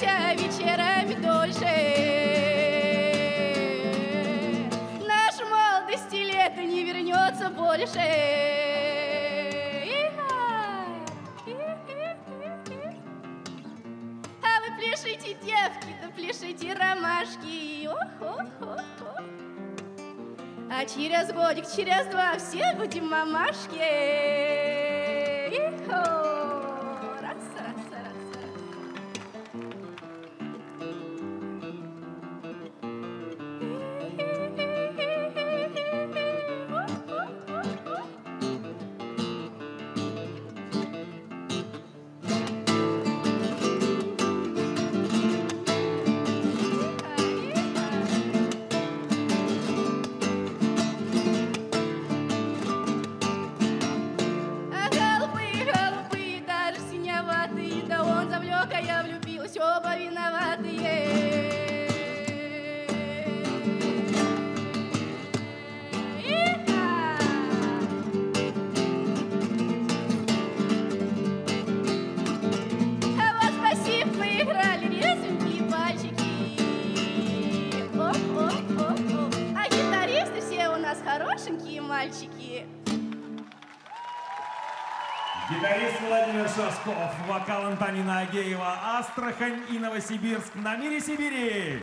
Встречаемся вечерами дольше. Наша молодость и лето не вернется больше. А вы пляшите, девки, да пляшите ромашки. А через годик, через два все будем мамашки. Ихо. Мальчики. Гитарист Владимир Шашков, вокал Антонина Агеева, Астрахань и Новосибирск на мире Сибири.